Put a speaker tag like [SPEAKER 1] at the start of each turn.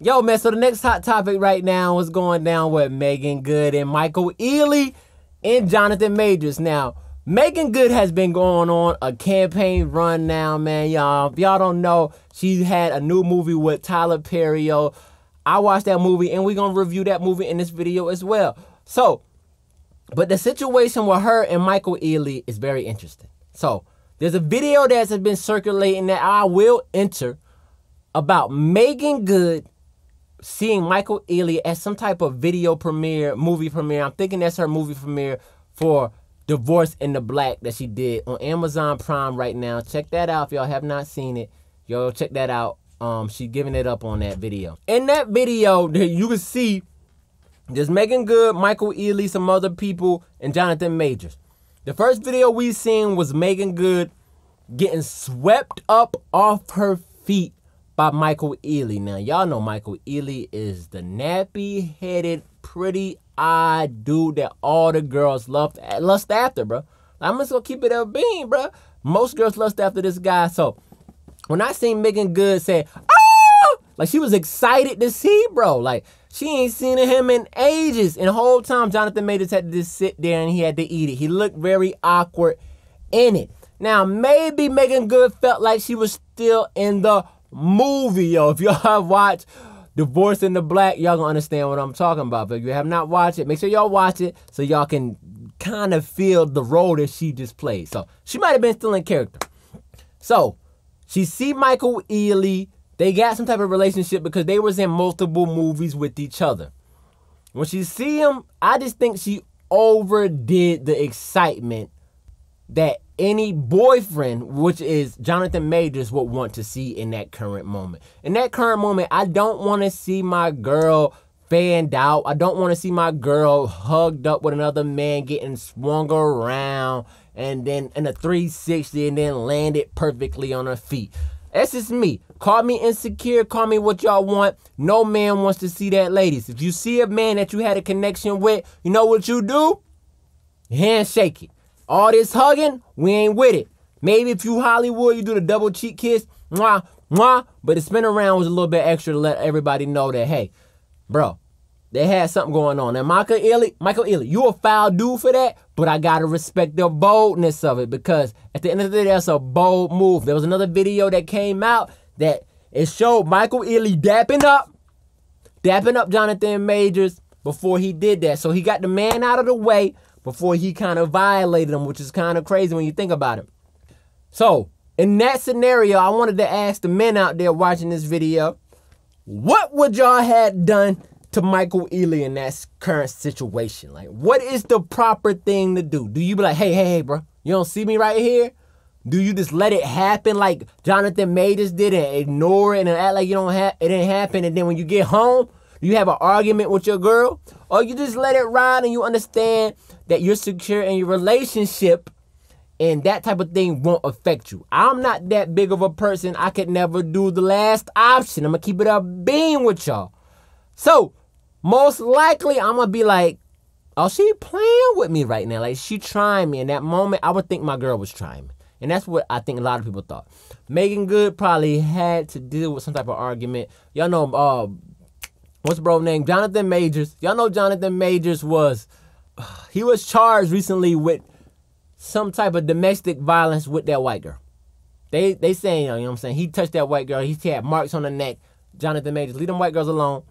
[SPEAKER 1] Yo, man, so the next hot topic right now is going down with Meagan Good and Michael Ealy and Jonathan Majors. Now, Meagan Good has been going on a campaign run now, man, y'all. If y'all don't know, she had a new movie with Tyler Perry. I watched that movie and we're going to review that movie in this video as well. So, but the situation with her and Michael Ealy is very interesting. So, there's a video that's been circulating that I will enter about Meagan Good seeing Michael Ealy at some type of video premiere, movie premiere. I'm thinking that's her movie premiere for Divorce in the Black that she did on Amazon Prime right now. Check that out if y'all have not seen it. Yo, check that out. Um, she giving it up on that video. In that video, you can see there's Meagan Good, Michael Ealy, some other people, and Jonathan Majors. The first video we seen was Meagan Good getting swept up off her feet by Michael Ealy. Now, y'all know Michael Ealy is the nappy headed, pretty eyed dude that all the girls love, lust after, bro. I'm just gonna keep it a bean, bro. Most girls lust after this guy. So when I seen Meagan Good say, oh, like she was excited to see, bro. Like she ain't seen him in ages. And the whole time Jonathan Majors had to just sit there and he had to eat it. He looked very awkward in it. Now, maybe Meagan Good felt like she was still in the movie, yo. If y'all have watched Divorce in the Black, y'all gonna understand what I'm talking about. But if you have not watched it, make sure y'all watch it so y'all can kind of feel the role that she just played. So she might have been still in character. So she see Michael Ealy. They got some type of relationship because they was in multiple movies with each other. When she see him, I just think she overdid the excitement that any boyfriend, which is Jonathan Majors, would want to see in that current moment. In that current moment, I don't want to see my girl fanned out. I don't want to see my girl hugged up with another man getting swung around and then in a 360 and then landed perfectly on her feet. That's just me. Call me insecure, call me what y'all want. No man wants to see that, ladies. If you see a man that you had a connection with, you know what you do? Handshake it. All this hugging, we ain't with it. Maybe if you Hollywood, you do the double cheek kiss, mwah, mwah. But the spin around was a little bit extra to let everybody know that, hey, bro, they had something going on. And Michael Ealy, Michael Ealy, you a foul dude for that, but I gotta respect the boldness of it because at the end of the day, that's a bold move. There was another video that came out that it showed Michael Ealy dapping up, dapping up Jonathan Majors before he did that. So he got the man out of the way before he kind of violated him, which is kind of crazy when you think about it. So, in that scenario, I wanted to ask the men out there watching this video, what would y'all have done to Michael Ealy in that current situation? Like, what is the proper thing to do? Do you be like, hey, hey, hey, bro, you don't see me right here? Do you just let it happen like Jonathan Majors did and ignore it and act like you don't have it didn't happen and then when you get home, you have an argument with your girl? Or you just let it ride and you understand that you're secure in your relationship and that type of thing won't affect you. I'm not that big of a person. I could never do the last option. I'm gonna keep it up being with y'all. So, most likely I'm gonna be like, oh, she playing with me right now. Like she trying me. In that moment, I would think my girl was trying me. And that's what I think a lot of people thought. Meagan Good probably had to deal with some type of argument. Y'all know uh what's bro name? Jonathan Majors. Y'all know Jonathan Majors was he was charged recently with some type of domestic violence with that white girl. They they saying, you know what I'm saying? He touched that white girl. He had marks on the neck. Jonathan Majors, leave them white girls alone.